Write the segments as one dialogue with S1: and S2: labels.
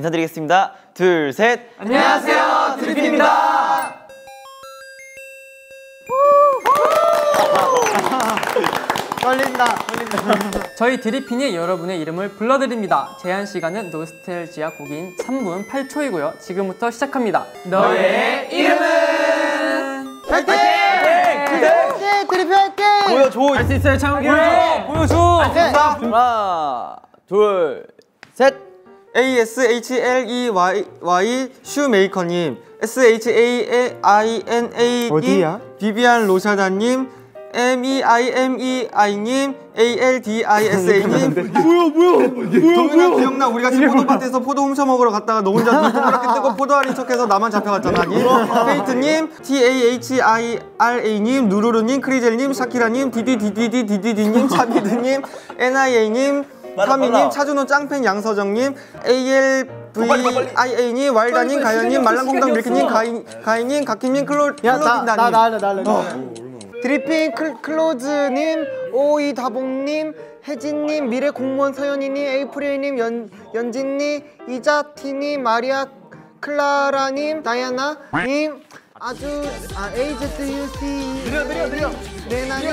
S1: 인사드리겠습니다. 둘, 셋.
S2: 안녕하세요, 드리핀입니다.
S3: 떨린다. 떨린다.
S2: 저희 드리핀이 여러분의 이름을 불러드립니다. 제한 시간은 노스텔지아 곡인 3분 8초이고요. 지금부터 시작합니다. 너의 이름은
S3: 파이팅! 파이팅! 드리핀 파이팅!
S1: 보여줘.
S2: 할 수 있어요, 창욱이. 보여줘.
S1: 하나, 둘, 셋.
S3: A S H L E Y Y 슈메이커님, S H A I N A
S4: 어디야?
S3: 비비안 로샤다님, M E I M E I님, A L D I S A님. 뭐야 뭐야 뭐야 동현아 기억나? 우리가 지금 포도밭에서 포도 훔쳐 먹으러 갔다가 너 혼자 눈 동그랗게 뜨고 포도알인 척해서 나만 잡혀갔잖아. 니. 페이트님, T A H I R A님, 누루루님, 크리젤님, 샤키라님, 디디 디디 디 디디디님, 차비드님, N I A님. 타미님, 차준호 짱팬 양서정님, ALVIA님, 와일다님, 가연님, 말랑콩당 밀크님, 가인, 가인님, 가키님, 클로, 클로딘다님.
S4: 나 날래 날래.
S3: 드리핑 클, 클로즈님, 오이 다봉님, 혜진님, 미래 공무원 서연이님, 에이프릴님, 연, 연진님, 이자티님, 마리아 클라라님, 다이아나님, 아주 아 AZUC 느려 느려 느려. 레나님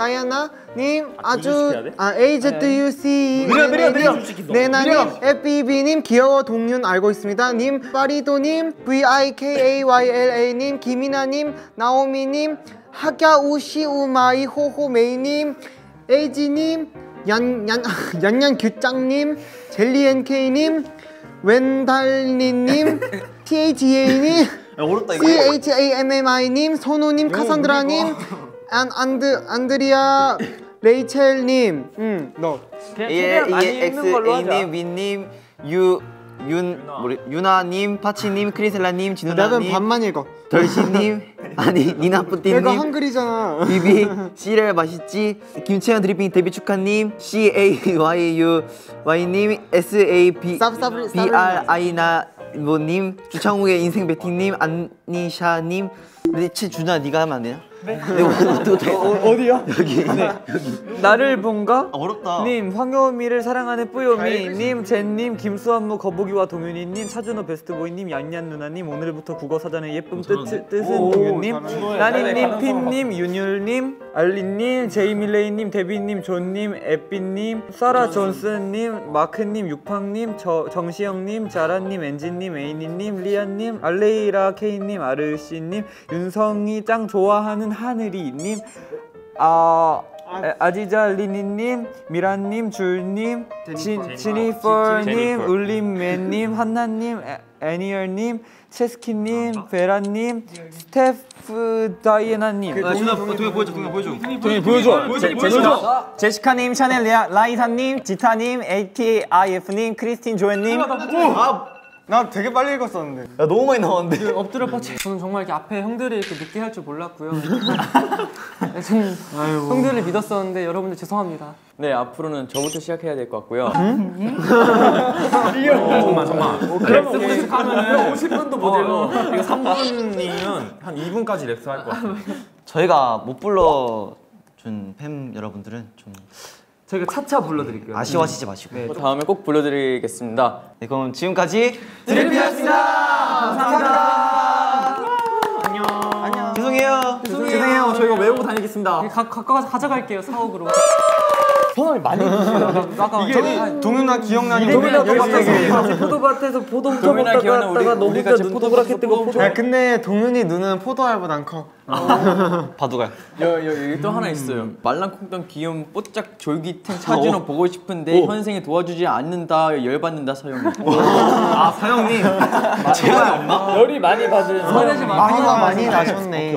S3: 다이아나님 아주 아 AZUC 느려 느려 느려 레나님 FBB님 귀여워 동윤 알고 있습니다. 님 파리도님 VIKAYLA님 김이나님 나오미님 하갸우시우마이 호호메이님 에이지님 얀얀 얀얀 규짱님 젤리NK님 웬달리님 THA님 CHAMMI님 선우님 카산드라님 안 안드 안드리아 레이첼님. 음너
S1: A E X A님, 윈님, 유, 윤, 뭐래, 유나님, 파치님, 크리셀라님, 진우나님,
S3: 반만 읽어.
S1: 덜시님, 아니
S3: 이거
S1: 니나뿌띠님,
S3: 한글이잖아.
S1: 비비, 씨를 맛있지, 김채연 드리핑 데뷔 축하님, C A Y U Y님, S A B B R I 나 뭐님, 주창욱의 인생 배팅님, 안니샤님, 레치 준아 네가 하면 안 되냐? 네. 내가 어떻게
S4: 어디야?
S1: 여기
S5: 나를 본가?
S1: 어렵다.
S5: 님, 황여미를 사랑하는 뿌요미 님, 젠님, 김수한무, 거북이와 동윤이 님, 차준호 베스트보이 님, 얀얀 누나 님, 오늘부터 국어 사전의 예쁜 뜻, 뜻은 동윤 님, 나니 님, 핀 님, 윤율 님, 알린님, 제이 밀레이 님, 데비 님, 존 님, 에삐 님, 사라 존슨 님, 마크 님, 육팡 님, 저, 정시영 님, 자라 님, 엔진 님, 에이니 님, 리안 님, 알레이라 케이 님, 아르씨님, 윤성이 짱 좋아하는 하늘이님, 아... 에, 아지자 리니님, 미란님, 줄님, 진, 지니퍼님, 울림맨님, 한나님, 애- 애니얼님, 체스키님, 베라님, 스테프 다이애나님.
S6: 제시카님, 샤넬 리아, 라이사님, 지타님, ATIF님, 크리스틴 조연님
S3: 나 되게 빨리 읽었었는데.
S1: 야 너무 많이 나왔는데.
S2: 엎드려 뻗쳐. 저는 정말 이렇게 앞에 형들이 이렇게 늦게 할 줄 몰랐고요. 네, 저는 형들을 믿었었는데 여러분들 죄송합니다.
S5: 네 앞으로는 저부터 시작해야 될 것 같고요.
S1: 저희가 못 불러준 팬 여러분들은 좀
S5: 저희가 차차 불러드릴게요
S1: 아쉬워하시지 마시고. 네.
S5: 다음에 꼭 불러드리겠습니다
S1: 그럼 지금까지 안녕. 죄송해요.
S6: 죄송해요 저희가 외우고 다니겠습니다
S2: 가, 가서 가져갈게요 사옥으로.
S4: 손을 많이.
S2: 아까
S3: 저기 동윤아 기억나니
S5: 동윤아
S3: 열심히
S5: 포도밭에서 포도 훔쳐먹다가 너무 진짜 포도 그렇게 뜨고 포도
S3: 야 근데 동윤이 눈은 포도알보다 안 커.
S1: 바둑알.
S5: 여기 또 하나 있어요 말랑콩떡 귀여운 뽀짝 졸기탱 차준호 보고 싶은데 현생에 도와주지 않는다 열받는다 서영이
S1: 아. 제한이 없나?
S5: 열이 많이 받은.
S3: 많이 많이 나셨네.